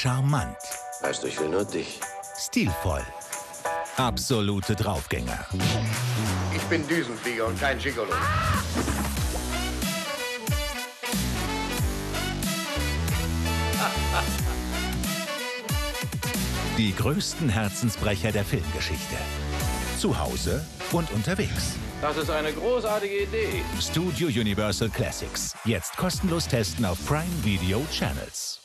Charmant. Weißt du, ich will nur dich. Stilvoll. Absolute Draufgänger. Ich bin Düsenflieger und kein Gigolo. Die größten Herzensbrecher der Filmgeschichte. Zu Hause und unterwegs. Das ist eine großartige Idee. Studio Universal Classics. Jetzt kostenlos testen auf Prime Video Channels.